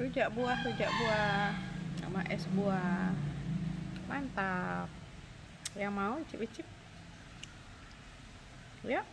rujak buah rujak buah. Sama es buah. Mantap. Yang mau icip-icip ya